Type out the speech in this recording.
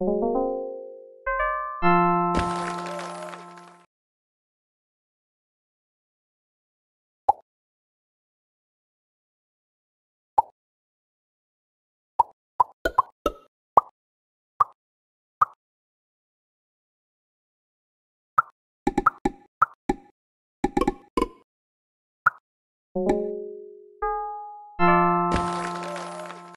you